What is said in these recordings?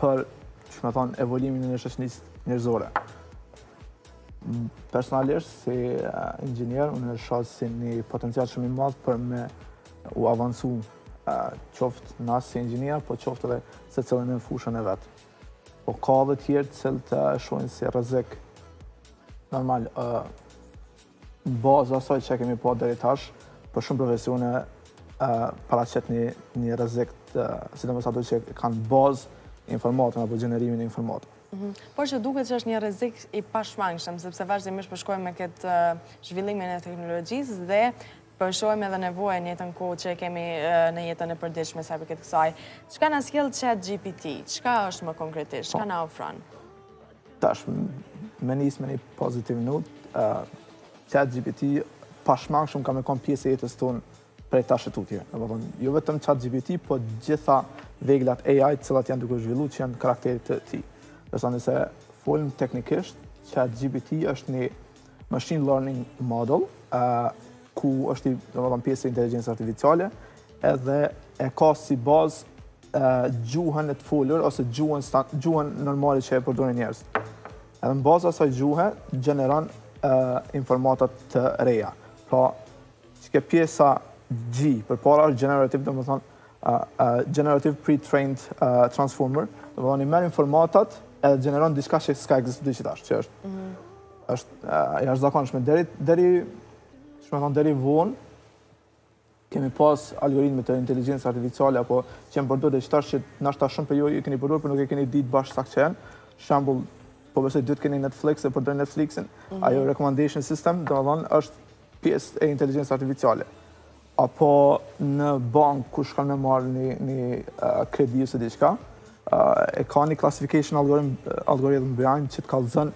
për, domethënë, evoluimin e një shoqnisë njerëzore. Personalisht, si inxhinier, unë e shoh si një potencial shumë i madh për me u avancu qoftë neve si inxhinier, po qoftë edhe secilin në fushën e vet. Po ka dhe tjerë të cilët e shohin si rrezik. Normal, bazë asaj që kemi pa deri tash, për shumë profesione paraqet një, një rrezik, sidomos ato që kanë bazë informatën apo gjenerimin e informatës. Mhm. Por që duket që është një rrezik i pashmangshëm, sepse vazhdimisht po shkojmë me këtë zhvillimin e teknologjisë dhe po shohim edhe nevojën... që kemi në jetën e përditshme sa i përket kësaj. Çka na sjell chat GPT? Çka është më konkretisht? Çka na ofron? Tash me nis me një pozitiv not, chat GPT pashmangshëm ka me kon pjesë e jetës tonë prej tash e tutje. Domethënë jo vetëm chat GPT, po gjitha veglat AI të cilat janë duke u zhvillu që janë karakterit të tij. Edhe nëse folim teknikisht, chat GPT është një machine learning model, ku është domethënë pjesë e inteligjencës artificiale, edhe e ka si bazë gjuhën e të folur ose gjuhën gjuhën normale që e përdorin njerëzit. Edhe në bazë asaj gjuhe gjeneron informata të reja. Pra, e ke pjesa G përpara është generative, domethënë generative pre-trained transformer, domethënë i merr informatat edhe gjeneron diçka që s'ka ekzistu dhe qita është mhm. është e është zakonshme deri deri domethënë deri vonë kemi pas algoritme të inteligjencës artificiale apo që i kemi përdor dhe që që ndoshta shumë prej juve i keni përdor por nuk e keni ditë bash sakt çka janë shembull po besoj dytë keni Netflix e përdorni Netflixin mhm. ajo recommendation system domethënë është pjesë e inteligjencës artificiale, apo në bankë kur shkon me marrë një, një uh, kredi ose diçka, uh, e ka një classification algoritm, algoritm behind që të kallzon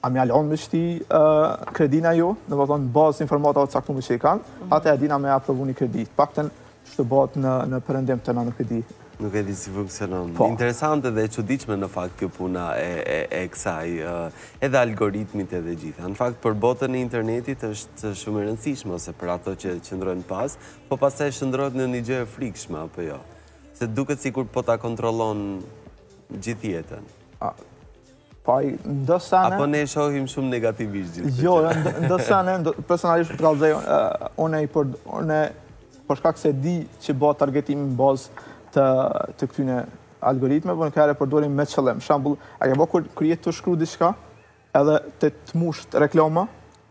a me ja lon me shti uh kredinë a jo, domethënë bazë informatave të caktume që i kanë, mm -hmm. ata e dinë a me aprovu një kredi. Pakten, Qashtu bëhet në në perëndim, këtu te na nuk e di. Nuk e di si funksionon. Po. Interesante dhe e çuditshme në fakt kjo puna e e e kësaj edhe algoritmit edhe gjitha. Në fakt për botën e internetit është shumë e rëndësishme ose për ato që qëndrojnë pas, po pastaj shndrohet në një gjë e frikshme apo jo. Se duket sikur po ta kontrollon gjithë jetën. Po ai ndoshta ne Apo ne e shohim shumë negativisht gjithë. Jo, jo ndoshta ne personalisht të kallzoj unë i përdor unë për shkak se di qysh bëhet targetim në bazë të të këtyre algoritmeve, por ne i përdorim me qëllim. Shembull, a ke vërejt kur je tu shkru diçka, edhe të të mbush reklama,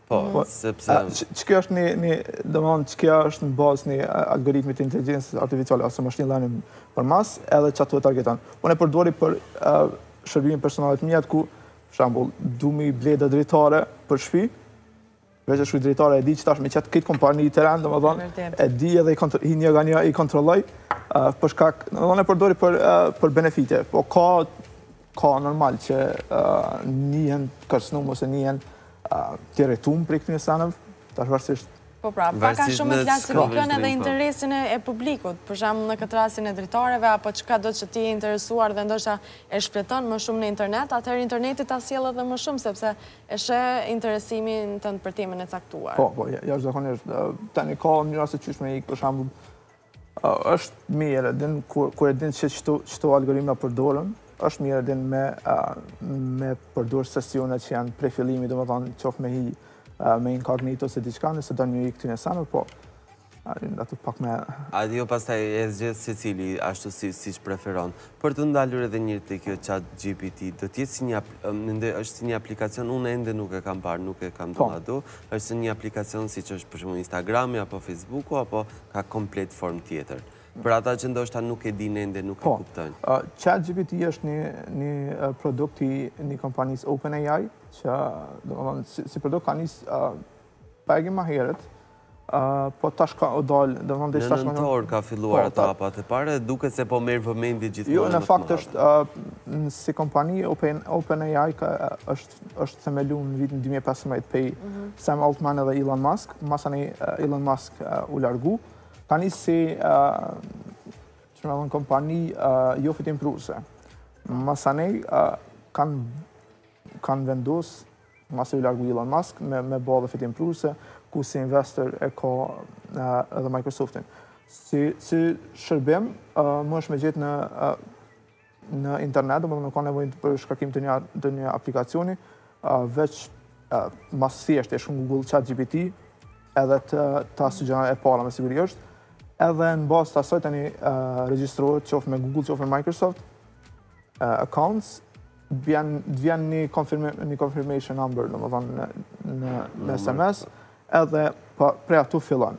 Po, po sepse... Që kjo është një, domethënë që kjo është në bazë një algoritmit të inteligencës artificiale, ose machine learning përmas, edhe qajo të targeton. Unë e përdori për shërbime personale të miat, ku, shembull, du me ble do dritare për shpi, veç e shkruj dritare, e di që tash m'i qet këto kompanitë rend, domethonë, e di edhe i një nga një i kontrolloj, për shkak, domethonë e përdori për benefite, po ka Ka normal që nihen të kërcënum ose nihen të irritum prej këtyne seneve, të është varsisht... Po pra, pak a shumë të klasifikon edhe interesin e publikut, për shembull në këtë rastin e dritareve, apo çkado që ti je e interesuar dhe ndoshta e shfleton më shumë në internet, atëherë interneti ta sjell edhe më shumë, sepse e sheh interesimin tënd për temën e caktuar. Po, po, ja është zakonisht, tani ka mënyra se qysh me ikë, për shembull Është mirë e din, kur e din që qëto algoritme përdoren, është mirë e din me përdorë sesione që janë prej fillimi, domethonë, qoftë me hi me inkognito ose diçka, nëse don me ju ikë këtyne seneve, po, në të pak me... A di jo pastaj e zgjidh secili, ashtu siç e preferon, Për t'u ndalur edhe njëherë te kjo chat gpt do të jetë si një, mendoj është si një aplikacion unë ende nuk e kam parë nuk e kam domadu është si një aplikacion siç është për shembull Instagrami apo Facebooku apo ka komplet formë tjetër për ata që ndoshta nuk e dinë ende nuk e po, kuptojnë. Po. Chat GPT është një një produkt i një kompanie OpenAI që domethënë si, si produkt ka nis uh, pak më herët Po tash ka dal, domethonë tash. Në nëntor ka filluar po, etapa e parë, duket se po merr vëmendje gjithmonë. Jo, në fakt është si kompani Open OpenAI ka është është themeluar në vitin 2015 prej mhm. Sam Altman dhe Elon Musk, masanej Elon Musk u largu. Ka nisë si një kompani jofitimprurëse. Masanej kanë kanë vendosur Masi u largu Elon Musk me, me e ba edhe fitimprurëse, ku si investor e ka edhe Microsoftin. Si, si shërbim, uh, mundesh me e gjetë në, uh, në internet, domethënë nuk ka nevojë për shkarkim të një, të një aplikacioni, uh, veç uh, ma së thjeshti e shkrun Google chat GPT, edhe ta, ta sugjeron e para me siguri është, edhe në bazë të asaj tani uh, registrohet qoftë me Google, qoftë me Microsoft, accounts, të vjen një confirmation number, domethonë, në SMS, edhe po, prej atu fillon.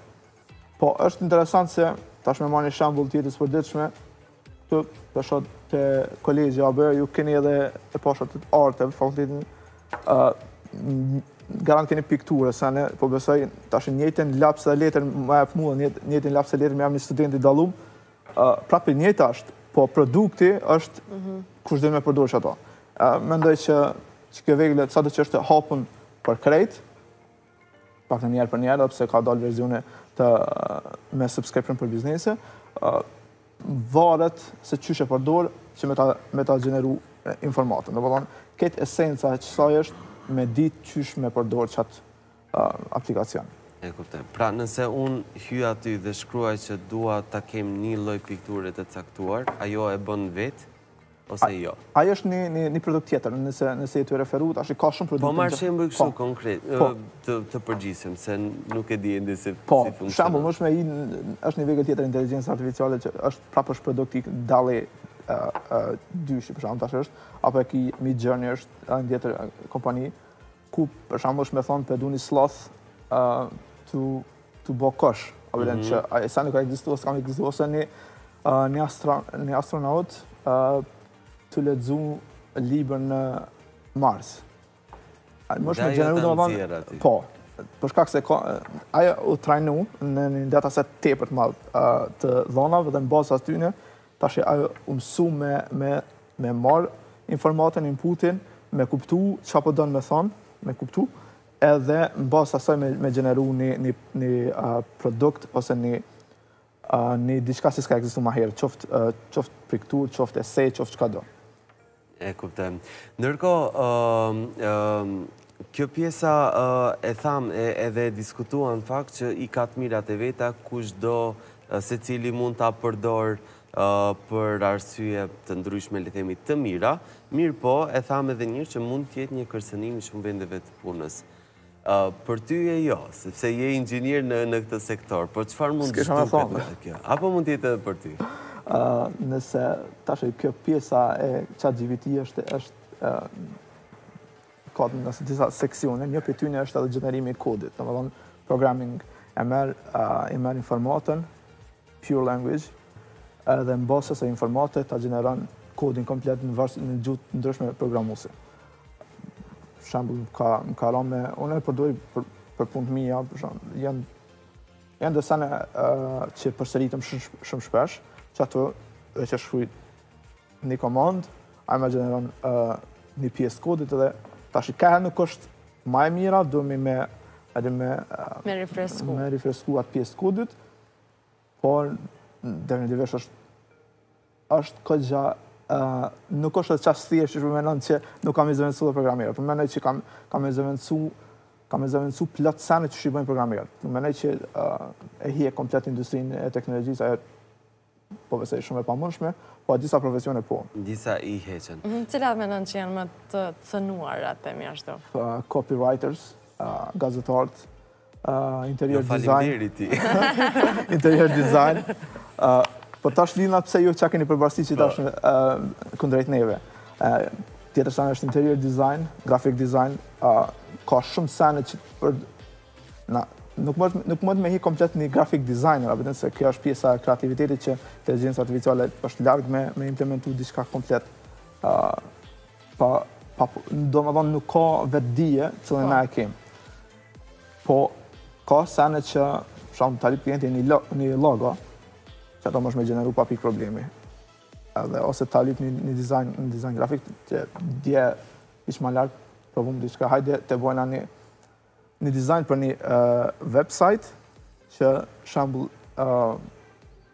Po, është interesant se, tash me marrë një shambull të jetës përditshme, të për shembull te Kolegji AAB, ju keni edhe e për shembull te arte, për fakultetin, garant keni pikturë, se ne, po besoj, tash njëjtin laps dhe letër, më e pëmullë, njëjtin laps dhe letër, me ja dhan një studenti dallum, Prapë e njëjta është, po produkti është mhm. kush din me përdorë qato. Mendoj që që kjo vegël, sado që është hapun për krejt, pak njëherë për njëherë, edhe pse ka dalë versione të me subscription për biznese, varet se qysh e përdor që me ta, me ta gjeneru informatën. Dhe përdo, këtu esenca e qësaj është me ditë qysh me përdorë qat aplikacion. E kuptoj. Pra nëse unë hyj aty dhe shkruaj që dua ta kem një lloj pikture të caktuar, ajo e bën vetë ose jo? Ajo është një një produkt tjetër, nëse nëse je tu referu tash ka shumë produkte. Po marr shembull kështu po. konkret, po. të të përgjithshëm se nuk e di ende se si po, funksionon. Për shembull, më shumë ai është një vegël tjetër e inteligjencës artificiale që është prapë është produkt i DALL-E ë ë dyshi për shembull tash është apo e ki Midjourney është një tjetër kompani Ku për shembull nëse i thon pe du një sloth ë tu tu bë kosh, a vjen mhm. që ajo s' nuk ka ekzistuar, s'ka ekzistuar ose një një astro një astronaut ë tu lexu libër në Mars. Ai mos më gjenë domethënë. Po. Për shkak se ka ajo u trajnu në një dataset tepër të madh të dhonave dhe në bazë të atyne Tash ajo u mësu me me me marrë informatën, inputin, me kuptu çka po don me thonë, me kuptu, edhe në bazë asaj me me gjeneru një një një produkt ose një një diçka që s'ka ekzistu ma herët, qoftë qoftë pikturë, qoftë esej, qoftë çkado. E kuptoj. Ndërkohë, kjo pjesa e thamë edhe e diskutuam në fakt që i ka të mirat e veta kushdo secili mund ta përdorë për arsye të ndryshme le të themi të mira, mirëpo e thamë edhe një herë që mund të jetë një kërcënim i shumë vendeve të punës. Për ty jo, sepse je inxhinier në këtë sektor, por çfarë mund të shkaktohet nga kjo? Apo mund të jetë edhe për ty? Nëse, tash kjo pjesa e ChatGPT është, është, ka në disa seksione, një prej tyne është edhe gjenerimi i kodit, domethënë programming, e merr, e merr informatën, pure language, edhe në bazë asaj informate, ta gjeneron kodin komplet në, në gjuhë të ndryshme programuese. Për shembull, më ka më ka rënë me unë e përdoj për për punë të mia, për shembull, janë janë do sene që përsëriten shumë shpesh, që ato dhe e shkruj një komandë, ai më gjeneron një pjesë të kodit edhe tash ajo nuk është ma e mira, duhem edhe me me refresku. Me refresku atë pjesë të kodit, por deri në diversë është Është ka gja nuk është edhe qaq thjesht që për me thonë që nuk ka me i zëvendësu edhe programerët. Për me thonë që ka me ka me i zëvendësu ka me i zëvendësu plot sene që çka i bojnë programerët. Për me thonë që e hjek komplet industrinë e teknologjisë, ajo po vësej shumë e pa mundshme, po atë disa profesione po. Disa i heqen. Mhm, cilat mendon që janë më të cënuara, të themi ashtu? Copywriters, gazetartë, Interior design. Interior design. Po tash lidhna pse ju çka keni përparësi qetash po. kundrejt neve. Tjetër sen është interior design, graphic design, ka shumë sene që prap nuk mund nuk mund me hjek komplet një graphic designer, a vetë se kjo është pjesa e kreativitetit që inteligjenca artificiale është larg me me implementu diçka komplet. ë pa pa domethënë nuk ka vetëdije që ne e kemi. Po, ka sene që, shembull ta lyp klienti një, lo, një logo, që ato munësh me gjeneru pa pikë problemi. Edhe, ose ta lyp një, një design, një design grafik, që dje ishim nalt e provum diçka, hajde të bojna një, një design për një uh, website, qe shembull, uh,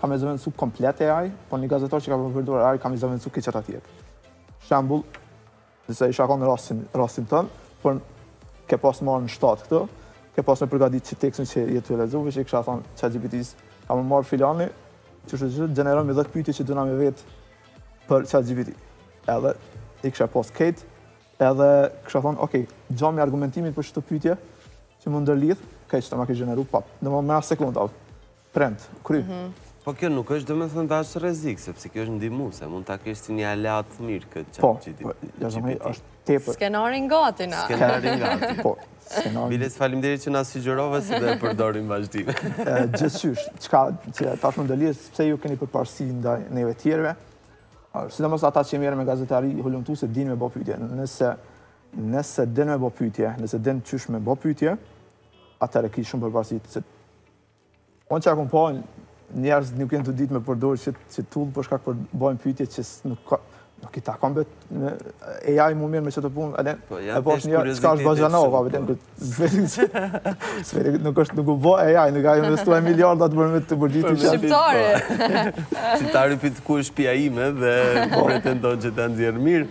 Ka me e zëvendësu komplet AI, po një gazetar që ka me përdor AI, ka me i zëvendësu këta qeta tjerët. Shembul, nëse isha kanë në rastin, rastin tan, për ke pas marrë në shtatë këtë, ke pas me përgatit qet tekstin që je tu e lexu, veç i kisha thonë ChatGPT-s, ka me ardhë filani, qysh gjithë, gjeneromi dhetë pytje që duna me e vet për ChatGPT. Edhe, i kisha pas krejt, edhe kisha thonë, okej, okay, gjemi argumentimet për qeto pytje, që më ndërlidhë, krejt qeto m'i ke gjeneru, pa, në mrena sekundë, Print, kry. Po kjo nuk është domethënë që është rrezik, sepse kjo është ndihmuese, mund ta kesh si një aleat të mirë këtë chat po, GPT. Po, jashtëzakonisht po, është tepër. Skenarin gati na. Skenarin gati. Po. Skenarin. Biles faleminderit që na sugjerove se do e përdorim në vazhdim. Gjithsesi, çka qetash ndërlidhet sepse ju keni përparësi ndaj neve të tjerëve. Sidomos ata që merren me gazetari hulumtuese dinë me bo pyetje. Nëse nëse din me bo pyetje, nëse din qysh me bo pyetje, atëherë ki shumë përparësi se Unë çka kam pa, njerëzit nuk janë tu ditë me përdorë qet, qet tool për shkak që po bëjnë pyetje që nuk ka, nuk i takon vetë AI me u marrë me qeto punë, edhe. Po, e po një çka është bossa nova, po vetëm nuk është nuk u bë AI, nuk janë investuar miliarda për me t'u përgjigj qato. Shqiptarët. Shqiptari pyet ku është pija ime dhe po. pretendon që ta nxjerr mirë.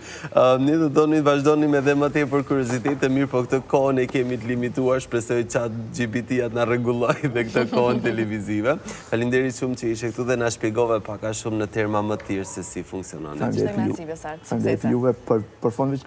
Ne do donim të vazhdonim edhe më tepër kuriozitete, mirëpo këtë kohën e kemi të limituar, shpresoj chat GPT-ja të na rregullojë dhe këtë kohën televizive. Faleminderit shumë që ishe këtu dhe na shpjegove pak a shumë në terma më të thjeshtë se si funksionon. Faleminderit juve. Suksese. Faleminderit juve. Përfundimit